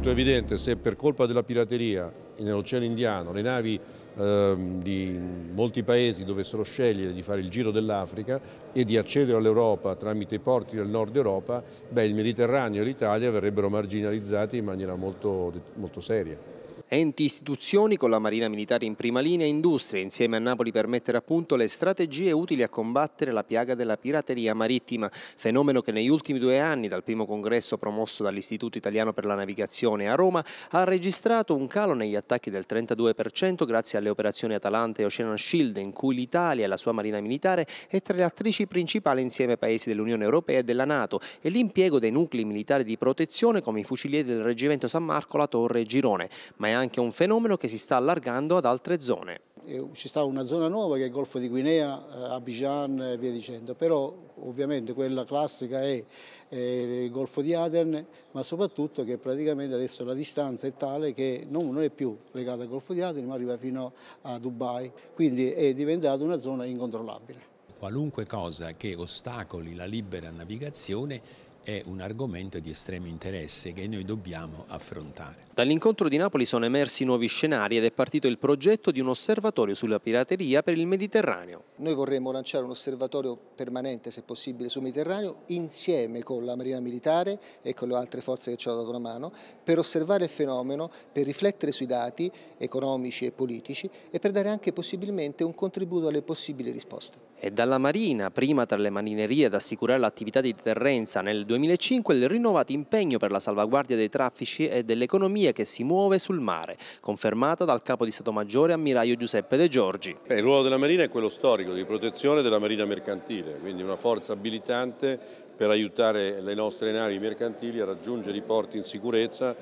tutto evidente se per colpa della pirateria nell'Oceano Indiano le navi eh, di molti paesi dovessero scegliere di fare il giro dell'Africa e di accedere all'Europa tramite i porti del nord Europa, beh, il Mediterraneo e l'Italia verrebbero marginalizzati in maniera molto, molto seria. Enti, istituzioni con la Marina Militare in prima linea e industrie insieme a Napoli per mettere a punto le strategie utili a combattere la piaga della pirateria marittima, fenomeno che negli ultimi due anni dal primo congresso promosso dall'Istituto Italiano per la Navigazione a Roma ha registrato un calo negli attacchi del 32% grazie alle operazioni Atalanta e Ocean Shield in cui l'Italia e la sua Marina Militare è tra le attrici principali insieme ai paesi dell'Unione Europea e della Nato e l'impiego dei nuclei militari di protezione come i fucilieri del Reggimento San Marco, la Torre e Girone, ma è anche un fenomeno che si sta allargando ad altre zone. Ci sta una zona nuova che è il Golfo di Guinea, eh, Abidjan e via dicendo, però ovviamente quella classica è il Golfo di Aden, ma soprattutto che praticamente adesso la distanza è tale che non è più legata al Golfo di Aden ma arriva fino a Dubai, quindi è diventata una zona incontrollabile. Qualunque cosa che ostacoli la libera navigazione è un argomento di estremo interesse che noi dobbiamo affrontare. Dall'incontro di Napoli sono emersi nuovi scenari ed è partito il progetto di un osservatorio sulla pirateria per il Mediterraneo. Noi vorremmo lanciare un osservatorio permanente, se possibile, sul Mediterraneo insieme con la Marina Militare e con le altre forze che ci hanno dato una mano per osservare il fenomeno, per riflettere sui dati economici e politici e per dare anche possibilmente un contributo alle possibili risposte. E dalla Marina, prima tra le marinerie ad assicurare l'attività di deterrenza nel 2005, il rinnovato impegno per la salvaguardia dei traffici e dell'economia che si muove sul mare, confermata dal capo di Stato Maggiore ammiraglio Giuseppe De Giorgi. Eh, il ruolo della Marina è quello storico di protezione della Marina mercantile, quindi una forza abilitante per aiutare le nostre navi mercantili a raggiungere i porti in sicurezza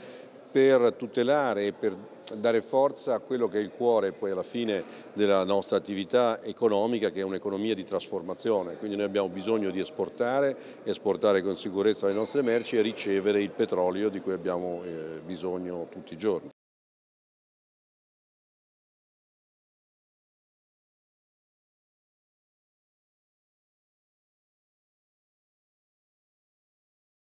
per tutelare e per dare forza a quello che è il cuore poi alla fine della nostra attività economica che è un'economia di trasformazione, quindi noi abbiamo bisogno di esportare, esportare con sicurezza le nostre merci e ricevere il petrolio di cui abbiamo eh, bisogno tutti i giorni.